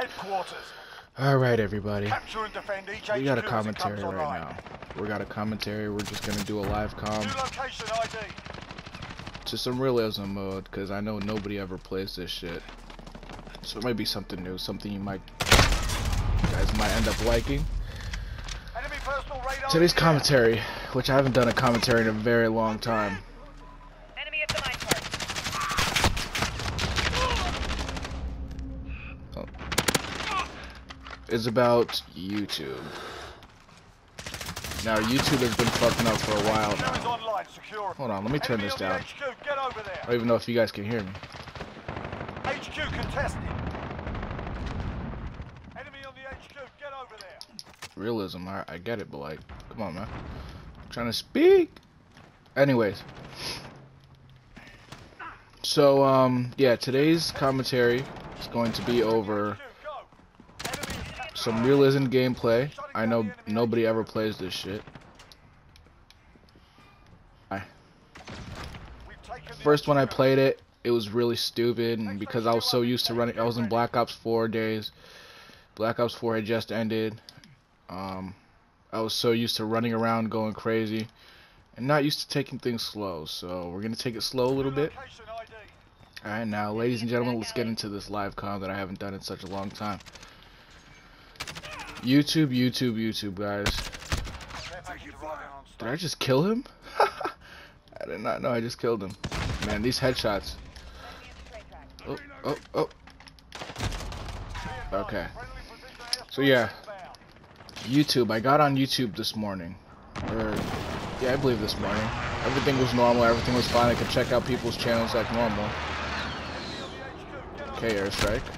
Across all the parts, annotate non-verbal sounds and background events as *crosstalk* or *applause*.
Headquarters. All right, everybody. Capture and defend each We got a HQ as it commentary right now. We got a commentary. We're just gonna do a live com New location ID. to some realism mode because I know nobody ever plays this shit. So it might be something new, something you might you guys might end up liking. Enemy personal radar. Today's in the air. commentary, which I haven't done a commentary in a very long time. Enemy at the minecart. Is about YouTube. Now YouTube has been fucking up for a while now. Hold on, let me turn this down. I don't even know if you guys can hear me. HQ contested. Enemy on the HQ. Get over there. Realism, I, I get it, but like, come on, man. I'm trying to speak. Anyways. So, um, yeah, today's commentary is going to be over HQ, go. Enemy is captured. Some realism gameplay. I know nobody ever plays this shit. I, first when I played it, it was really stupid, and because I was so used to running, I was in Black Ops 4 days. Black Ops 4 had just ended. Um, I was so used to running around, going crazy, and not used to taking things slow. So we're gonna take it slow a little bit. All right, now, ladies and gentlemen, let's get into this live com that I haven't done in such a long time. YouTube, YouTube, YouTube, guys. Did I just kill him? *laughs* I did not know I just killed him. Man, these headshots. Oh, oh, oh. Okay. So yeah, YouTube. I got on YouTube this morning. Or, yeah, I believe this morning. Everything was normal. Everything was fine. I could check out people's channels like normal. Okay, airstrike. *laughs*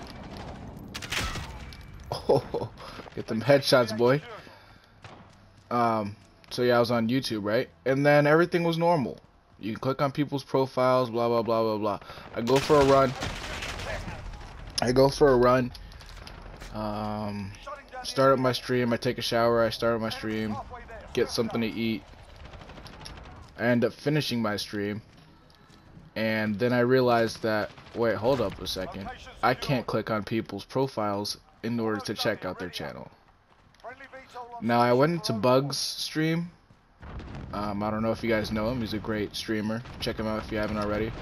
Oh, get them headshots, boy. Um, so yeah, I was on YouTube, right? And then everything was normal. You can click on people's profiles, blah blah blah blah blah. I go for a run. I go for a run. Um, start up my stream. I take a shower. I start up my stream. Get something to eat. I end up finishing my stream. And then I realized that wait, hold up a second. I can't click on people's profiles in order to check out their channel. Now I went into Bugs stream. Um, I don't know if you guys know him. He's a great streamer. Check him out if you haven't already.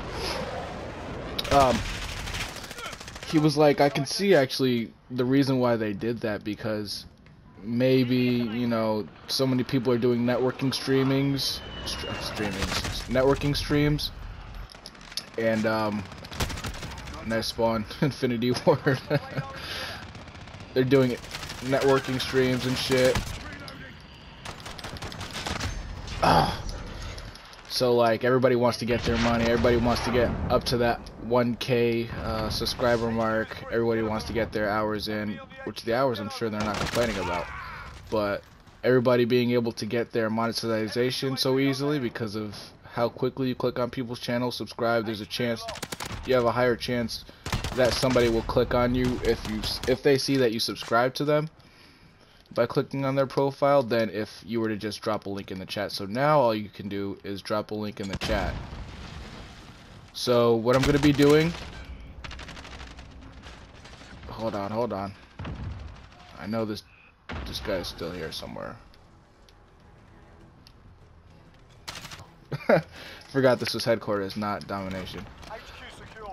Um, he was like, I can see actually the reason why they did that because maybe you know so many people are doing networking streamings, str- streamings, networking streams, and um, nice spawn, *laughs* Infinity Ward. *laughs* They're doing networking streams and shit. Ah. So like everybody wants to get their money. Everybody wants to get up to that 1K uh, subscriber mark. Everybody wants to get their hours in, which the hours I'm sure they're not complaining about. But everybody being able to get their monetization so easily because of how quickly you click on people's channels, subscribe. There's a chance you have a higher chance that somebody will click on you if you if they see that you subscribe to them by clicking on their profile than if you were to just drop a link in the chat. So now all you can do is drop a link in the chat. So what I'm going to be doing Hold on, hold on. I know this this guy's still here somewhere. *laughs* Forgot this was headquarters, not domination.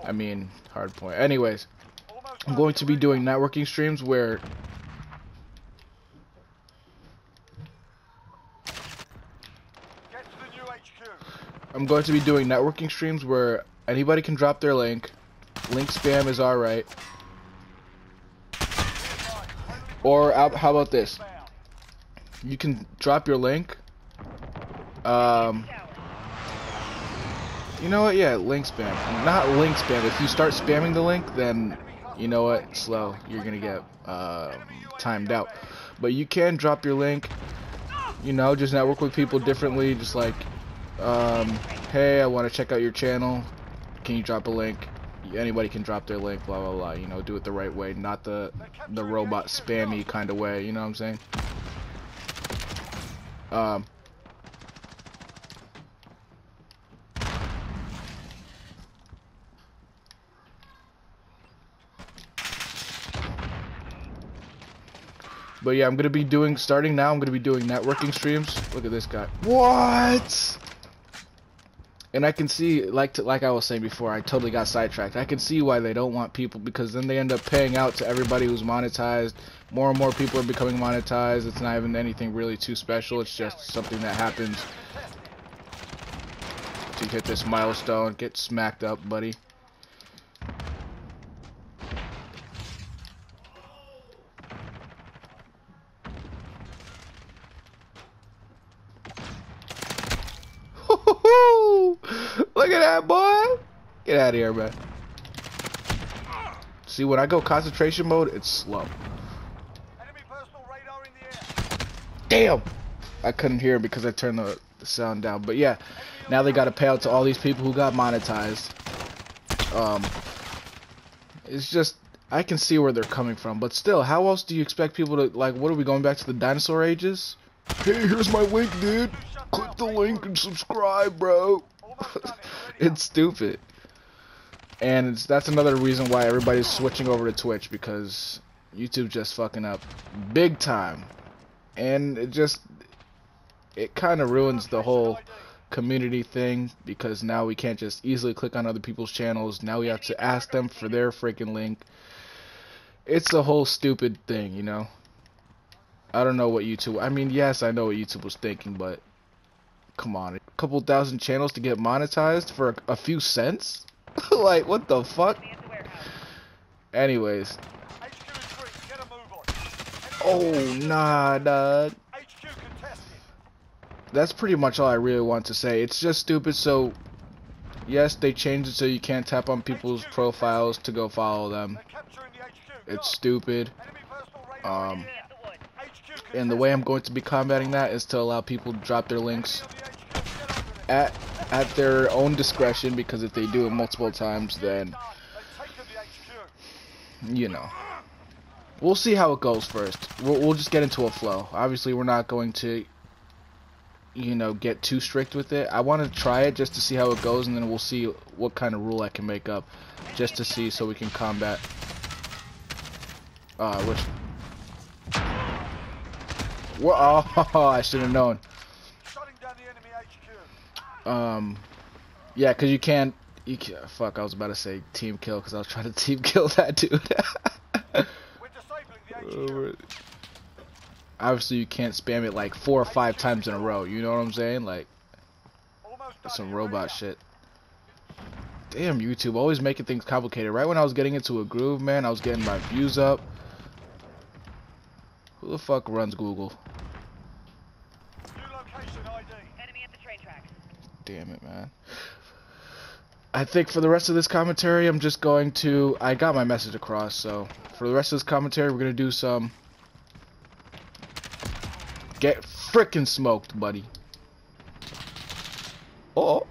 I mean, hard point. Anyways, I'm going to be doing networking streams where. I'm going to be doing networking streams where anybody can drop their link. Link spam is alright. Or how about this? You can drop your link. Um, you know what? Yeah, link spam. Not link spam. If you start spamming the link, then you know what? Slow. You're gonna get uh, timed out. But you can drop your link. You know, just network with people differently. Just like, um, hey, I want to check out your channel. Can you drop a link? Anybody can drop their link. Blah blah blah. You know, do it the right way, not the the robot spammy kind of way. You know what I'm saying? Um. But yeah, I'm gonna be doing starting now. I'm gonna be doing networking streams. Look at this guy. What? And I can see, like to, like I was saying before, I totally got sidetracked. I can see why they don't want people because then they end up paying out to everybody who's monetized. More and more people are becoming monetized. It's not even anything really too special. It's just something that happens to hit this milestone. Get smacked up, buddy. Look at that, boy. Get out of here, man. See, when I go concentration mode, it's slow. Enemy personal radar in the air. Damn! I couldn't hear because I turned the, the sound down. But yeah, now they got to pay out to all these people who got monetized. Um, it's just I can see where they're coming from, but still, how else do you expect people to like? What are we going back to the dinosaur ages? Hey, here's my link, dude. Click the link and subscribe, bro. Almost done it. Ready it's stupid. And that's another reason why everybody's switching over to Twitch because YouTube just fucking up big time. And it just it kind of ruins the whole community thing because now we can't just easily click on other people's channels. Now we have to ask them for their freaking link. It's a whole stupid thing, you know. I don't know what YouTube. I mean, yes, I know what YouTube was thinking, but come on, a couple thousand channels to get monetized for a, a few cents? *laughs* like, what the fuck? Enemy at the warehouse. Anyways, HQ is free. Get a move on. Enemy oh nah, dog. That's pretty much all I really want to say. It's just stupid. So, yes, they changed it so you can't tap on people's profiles to go follow them. They're capturing the HQ. It's stupid. Enemy personal radar Um, in the Enemy air. at the woods. HQ And the way I'm going to be combating that is to allow people to drop their links contested. Enemy on the HQ. Get over there. at at their own discretion because if they do it multiple times, then you know. We'll see how it goes first. We'll, we'll just get into a flow. Obviously, we're not going to, you know, get too strict with it. I want to try it just to see how it goes, and then we'll see what kind of rule I can make up, just to see so we can combat. Uh, which. Well, *laughs* oh, I should have known. Shutting down the enemy HQ. Um, yeah, because you can't. You can, fuck, I was about to say team kill because I was *laughs* trying to team kill that dude. We're disabling the *laughs* HQ. Obviously, you can't spam it like four or five times in a row. You know what I'm saying? Like that's some robot shit. Damn, YouTube always making things complicated. Right when I was getting into a groove, man, I was getting my views up. Who the fuck runs Google? New location ID. Enemy at the train tracks. Damn it, man. I think for the rest of this commentary, I'm just going to. I got my message across, so for the rest of this commentary, we're gonna do some. Get frickin' smoked, buddy. Oh.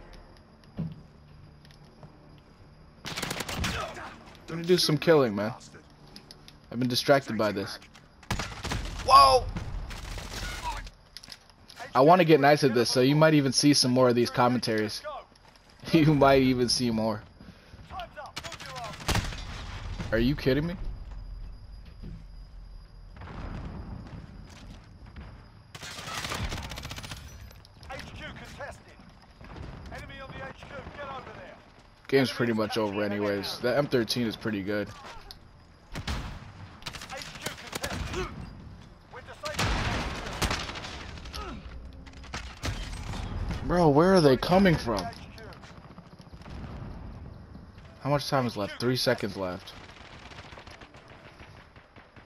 I'm gonna do some killing, man. I've been distracted by this. Whoa! I want to get nice at this, so you might even see some more of these commentaries. *laughs* You might even see more. Time's up. Move your arms. Are you kidding me? HQ contested. Enemy on the HQ. Get over there. Game's pretty much over anyways. The M13 is pretty good. HQ contested. We're disabling the HQ. Bro, where are they coming from? How much time is left? Three seconds left.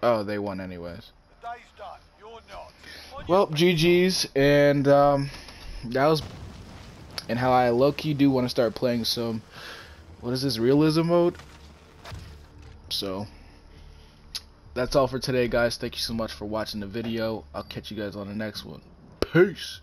Oh, they won anyways. Well, GG's, and um, that was, and how I low-key do want to start playing some, what is this, realism mode? So, that's all for today, guys. Thank you so much for watching the video. I'll catch you guys on the next one. Peace.